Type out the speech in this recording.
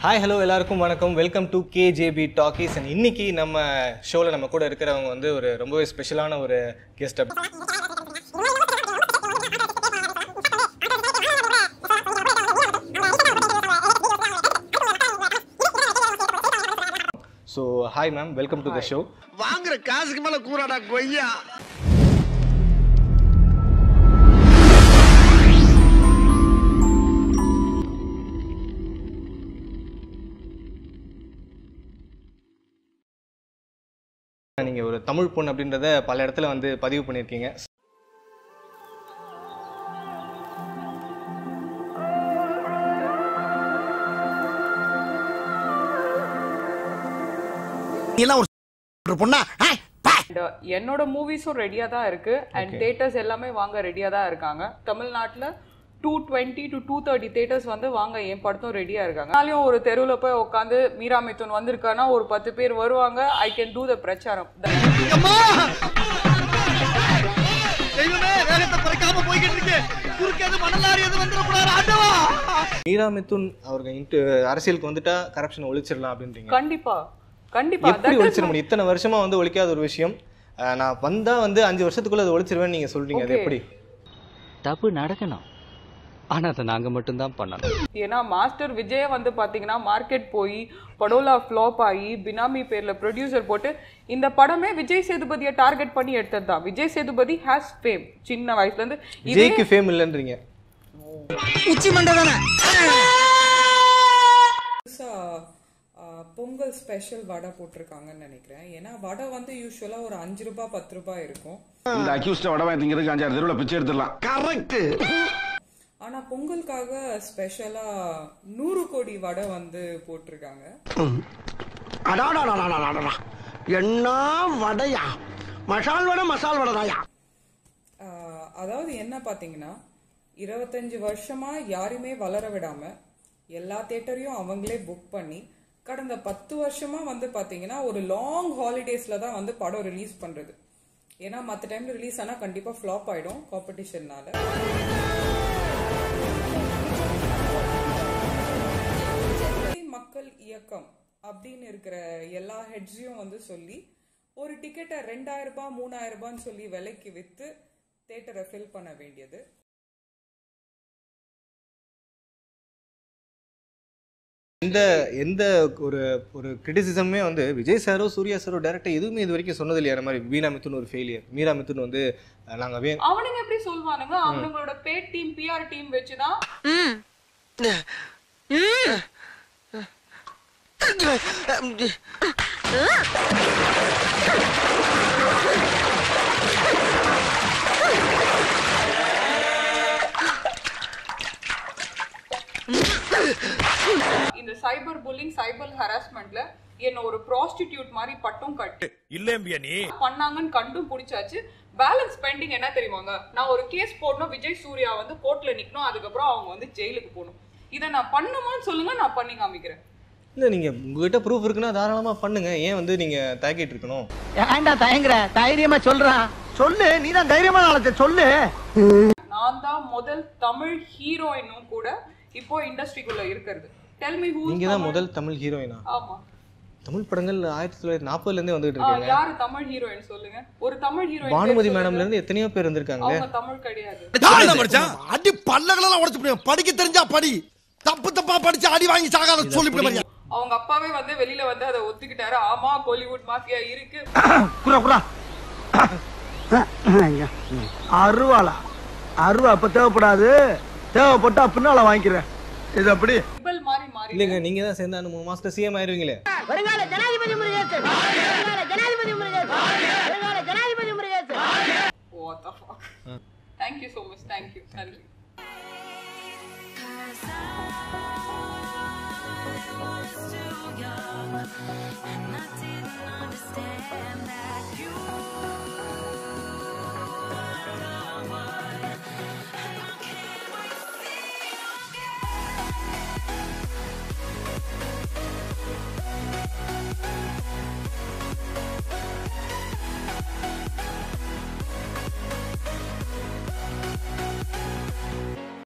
Hi hello எல்லாருக்கும் வணக்கம். Welcome to KJB talkies and இன்னைக்கு நம்ம ஷோவில் நம்ம கூட இருக்கிறவங்க வந்து ஒரு ரொம்பவே ஸ்பெஷலான ஒரு guest so hi ma'am welcome to the show வாங்குற காசுக்கு மேல கூறாடா கொய்யா. நீங்கள் ஒரு தமிழ் பொண்ணு அப்படின்றத பல இடத்துல வந்து பதிவு பண்ணியிருக்கீங்க. எல்லாம் ஒரு பொண்ணா? என்னோட மூவிஸும் ரெடியாக தான் இருக்கு. அண்ட் தேட்டர்ஸ் எல்லாமே வாங்க ரெடியாக தான் இருக்காங்க. தமிழ்நாட்டில் two twenty to two thirty theatres வந்து வாங்க. என் படத்தும் ரெடியாக இருக்காங்க. நாளையும் ஒரு தெருவில் போய் உட்காந்து மீரா மிதுன் வந்திருக்கானா ஒரு பத்து பேர் வருவாங்க. ஐ கேன் டூ த பிரச்சாரம். மீரா மிதுன் அவர்கள் இன்ட்டு அரசியலுக்கு வந்துட்டா கரப்ஷன் ஒழிச்சிடலாம் அப்படின்றீங்க. கண்டிப்பா. கண்டிப்பா. ஒழிச்சிட முடியும்? இத்தனை வருஷமா வந்து ஒழிக்காத ஒரு விஷயம். நான் வந்தா வந்து அஞ்சு வருஷத்துக்குள்ள அது ஒழிச்சிருவேன்னு நீங்க சொல்றீங்க. அது. எப்படி? தப்பு நடக்கணும். ஆனா அதை நாங்க மட்டும்தான் பண்ணணும். ஏன்னா மாஸ்டர் விஜய வந்து பாத்தீங்கன்னா மார்க்கெட் போய் படோலா ஃப்ளாப் ஆகி பினாமி பேர்ல ப்ரொடியூசர் போட்டு இந்த படமே விஜய் சேதுபதியை டார்கெட் பண்ணி எடுத்தது தான் விஜய் சேதுபதி ஹேஸ் ஃபேம் சின்ன வயசுல இருந்து இதே விஜய்க்கு ஃபேம் இல்லைன்றீங்க. உச்சி மண்டை தானே புதுசா ஆ, பொங்கல் ஸ்பெஷல் வடை போட்டிருக்காங்கன்னு நினைக்கிறேன். ஏன்னா வடை வந்து யூஸ்வலா ஒரு அஞ்சு ரூபாய் பத்து ரூபாய் இருக்கும். இந்த அக்யூஸ்ட வடை வாங்கிங்கிறதுக்கு அஞ்சாறு தெருவில் பிச்சை எடுத்துடலாம். கரெக்ட் ஆனா பொங்கலுக்காக ஸ்பெஷலா நூறு கோடி வடை வந்து போட்டிருக்காங்க. என்ன வடையா? மசால் வடை மசால் வடைதாயா? அதாவது என்ன பாத்தீங்கன்னா இருபத்தஞ்சு வருஷமா யாருமே வளர விடாம எல்லா தேட்டரையும் அவங்களே புக் பண்ணி கடந்த பத்து வருஷமா வந்து பாத்தீங்கன்னா ஒரு லாங் ஹாலிடேஸ்ல தான் வந்து படம் ரிலீஸ் பண்றது. ஏன்னா மற்ற டைம்ல ரிலீஸ் ஆனா கண்டிப்பா ஃப்ளாப் ஆயிடும் காம்படிஷன்னால மக்கள் இயக்கம் அப்படின்னு இருக்கிற எல்லா ஹெட்ஸையும் வந்து சொல்லி ஒரு டிக்கெட்டை ரெண்டாயிரம் ரூபாய் மூணாயிரம் ரூபான்னு சொல்லி விலைக்கு வித்து தேட்டரை ஃபில் பண்ண வேண்டியது. எந்த எந்த ஒரு ஒரு கிரிட்டிசிசமே வந்து விஜய் சாரோ சூர்யா சாரோ டேரக்டர் எதுவுமே இது வரைக்கும் சொன்னது இல்லையா? மாதிரி மீரா மிதுன் ஒரு ஃபெயிலியர் மீரா மிதுன் வந்து நாங்க வே அவனுங்க எப்படி சொல்வானுங்க? அவனுங்களோட பேட் டீம் பிஆர் டீம் வச்சுதான் இந்த சைபர் புல்லிங் சைபர் ஹராஸ்மெண்ட்ல என்ன ஒரு ப்ராஸ்டிடியூட் மாதிரி பட்டும் கட்டி. இல்லம்பியா நீ. பண்ணாங்கன்னு கண்டும் பிடிச்சாச்சு. பேலன்ஸ் பெண்டிங் என்ன தெரியுமாங்க? நான் ஒரு கேஸ் போடணும் விஜய் சூர்யா வந்து கோர்ட்ல நிக்கணும் அதுக்கப்புறம் அவங்க வந்து ஜெயிலுக்கு போகணும். இதை நான் பண்ணுமான்னு சொல்லுங்க நான் பண்ணி காமிக்கிறேன். இல்லை நீங்க உங்ககிட்ட ப்ரூஃப் இருக்குன்னா தாராளமா பண்ணுங்க. ஏன் வந்து நீங்க தாக்கிட்டு இருக்கணும்? ஏன்டா தயங்குற? தைரியமா சொல்றான் சொல்லு நீ தான் தைரியமான ஆளத்தை சொல்லு. நான் தான் முதல் தமிழ் ஹீரோயினும் கூட இப்போ இண்டஸ்ட்ரிக்குள்ள இருக்கிறது. டெல் மீ ஹூ நீங்க தான் முதல் தமிழ் ஹீரோயினா ஆமா. தமிழ் படங்கள் ஆயிரத்தி தொள்ளாயிரத்தி நாற்பதுல இருந்தே வந்துட்டு இருக்காங்க. யாரு தமிழ் ஹீரோயின் சொல்லுங்க. ஒரு தமிழ் ஹீரோயின் பானுமதி மேடம்ல இருந்து எத்தனையோ பேர் இருந்திருக்காங்க அவங்க தமிழ் கிடையாது. அடி பல்லகளெல்லாம் உடச்சு படிக்க தெரிஞ்சா படி. தப்பு தப்பா படிச்சு அடி வாங்கி சாகாத சொல்லி அவங்க அப்பாவே வந்து வெளியில வந்து அதை ஒத்துக்கிட்டாரு. ஆமா கோலிவுட் மாஃபியா இருக்கு. குரா குரா அருவாளா. அருவா இப்ப தேவைப்படாது. தேவைப்பட்டா பின்னால வாங்கிக்கிறேன். இது அப்படி. மாதிரி மாறி இல்லைங்க நீங்க தான் சேர்ந்து மூணு மாசத்துல சிஎம் ஆயிருவீங்களே. வருங்கால ஜனாதிபதி முருகேசன் வருங்கால ஜனாதிபதி முருகேசன் வருங்கால ஜனாதிபதி Murugesan What the fuck? Thank you so much. Thank you. நன்றி